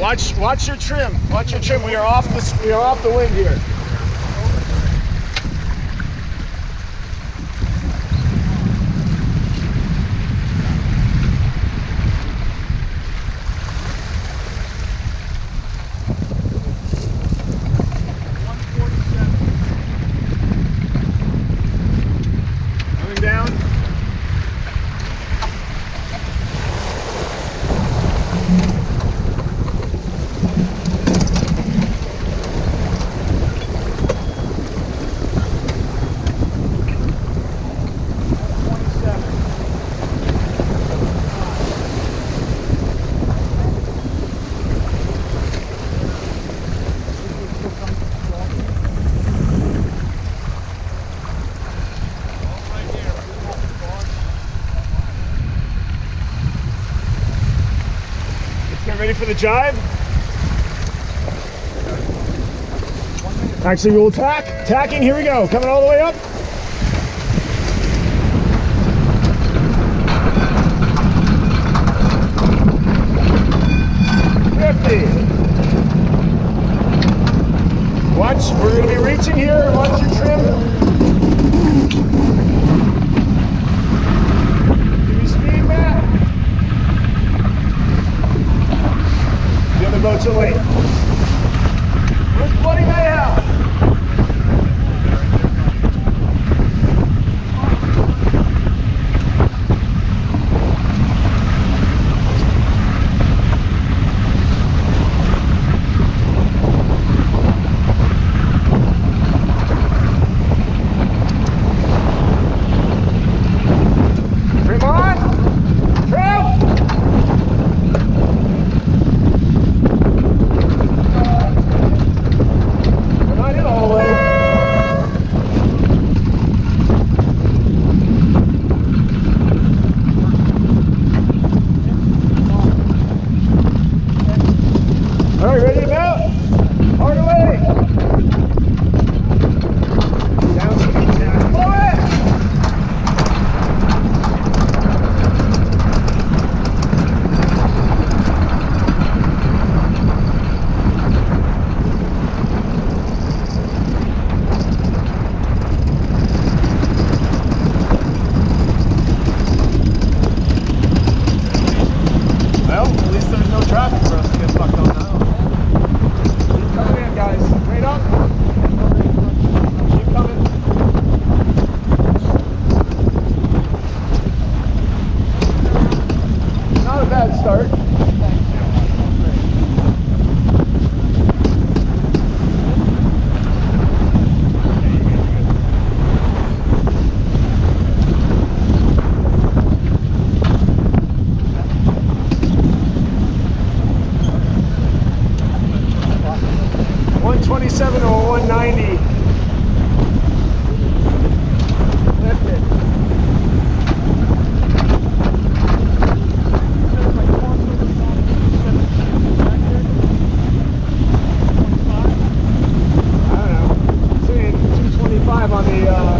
Watch, watch your trim. Watch your trim. We are off the, we are off the wind here. for the jibe. Actually, we'll tack. Tacking, here we go. Coming all the way up. Fifty. Watch, we're going to be reaching here. Watch Body.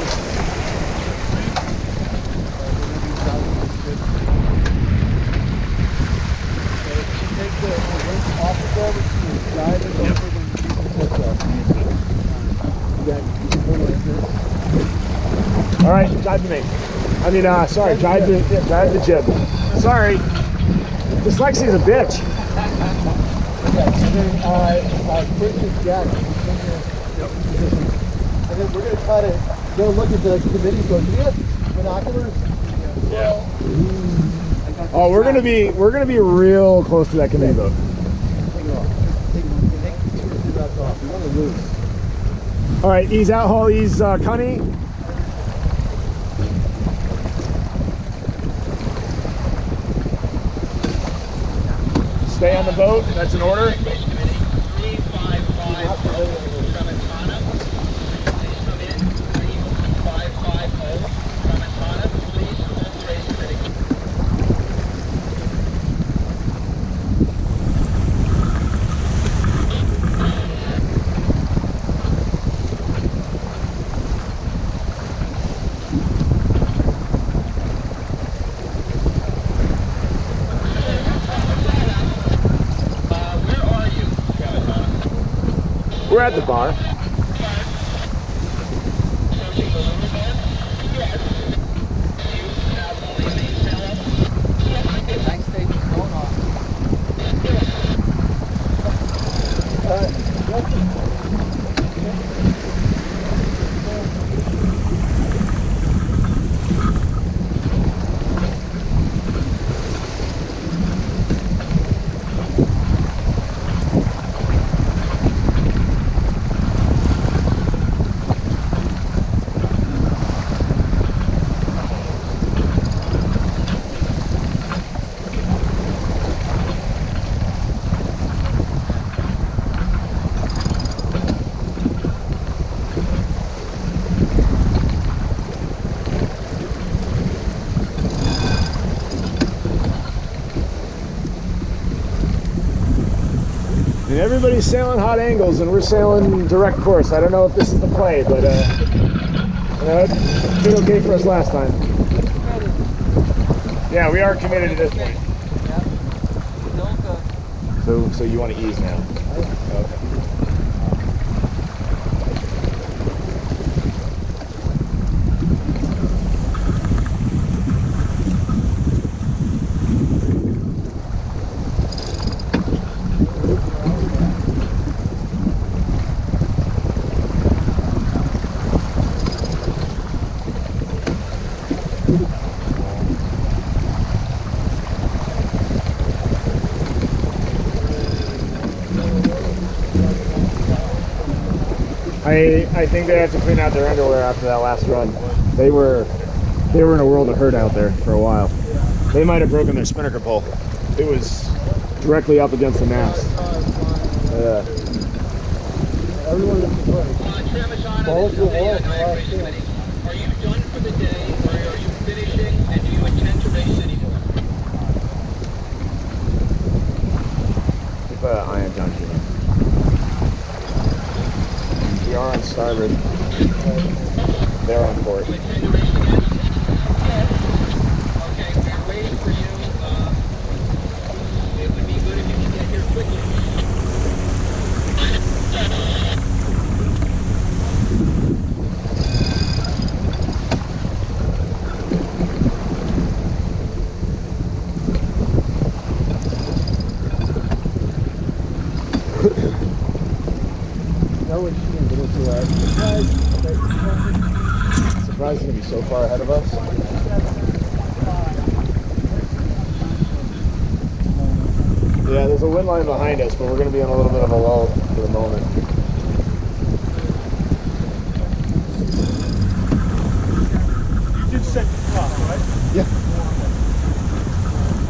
Main. All right, drive the main. I mean, uh, sorry, drive yeah, drive the jib. Sorry, dyslexia is a bitch. And then, uh, uh, Jack. And then we're gonna try to go look at the committee, so do you have binoculars? Oh, we're gonna be we're gonna be real close to that committee boat. All right, ease out, haul, ease, uh, Cunny. Stay on the boat. That's an order. We're at the bar. Everybody's sailing hot angles, and we're sailing direct course. I don't know if this is the play, but uh, you know, it did okay for us last time. Yeah, we are committed to this point. So, so you want to ease now? Okay. I I think they have to clean out their underwear after that last run. They were they were in a world of hurt out there for a while. They might have broken their spinnaker pole. It was directly up against the mast. Yeah. Everyone. Follow the wall. Are you done for the day, or are you finishing, and do you intend to race anymore? Keep an eye on John Keenan. We are on starboard. They're on port. Do you intend to race again? Yes. Okay, we're waiting for you. Uh, it would be good if you could get here quickly. That was she and little too hard. Surprised he's gonna be so far ahead of us. Yeah, there's a wind line behind us, but we're gonna be on a little bit of a lull for the moment. You did set the clock, right? Yeah.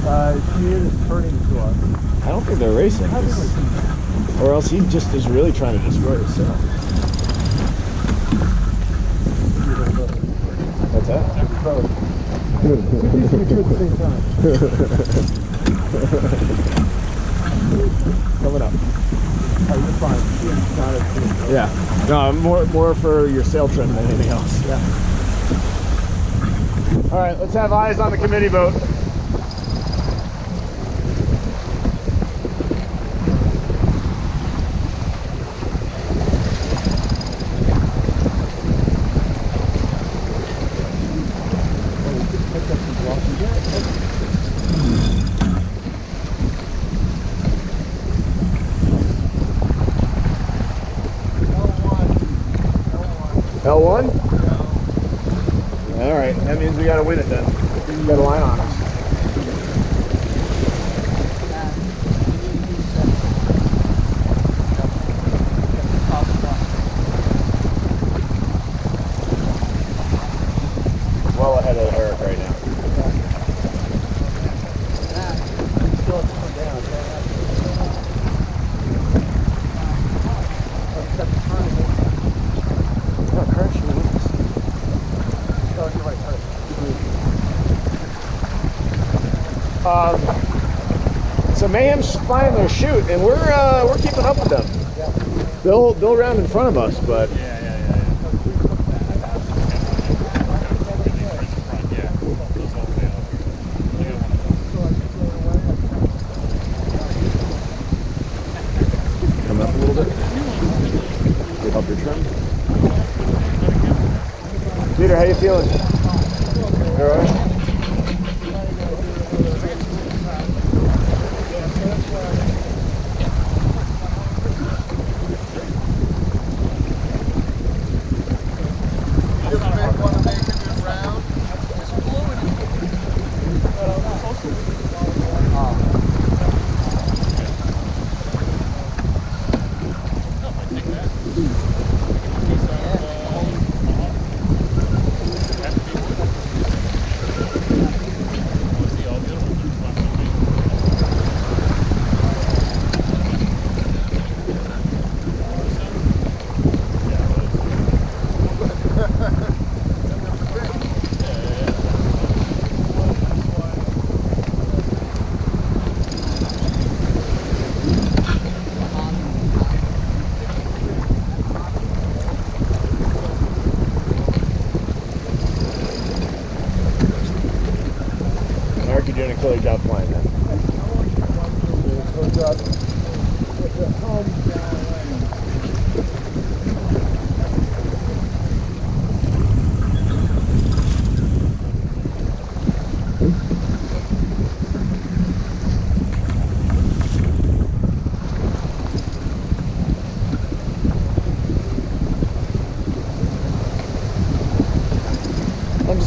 Uh, she is turning to us. I don't think they're racing. How This- Or else he just is really trying to destroy himself. What's that? Both. These are at the same time. Coming up. Oh, you're fine. She is not at. Yeah. No, more more for your sail trim than anything else. Yeah. All right, let's have eyes on the committee boat. L1? All right, that means we gotta win it then. We got a line on us. Well ahead of Eric right now. Oh, current shoe wins. Um, so Mayhem's flying their chute, and we're uh, we're keeping up with them. They'll they'll round in front of us, but Yeah, yeah, yeah. coming up a little bit. Get help your trim. Peter, how you feeling?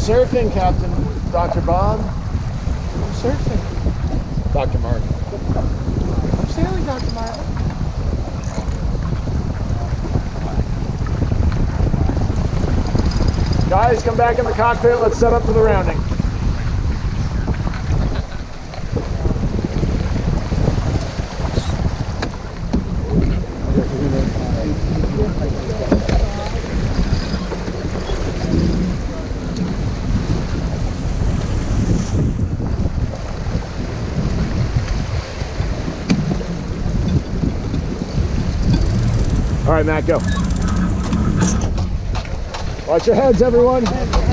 Surfing, Captain Dr. Bob. I'm surfing. Dr. Mark. I'm sailing, Dr. Mark. Guys, come back in the cockpit. Let's set up for the rounding. Matt, go. Watch your heads, everyone.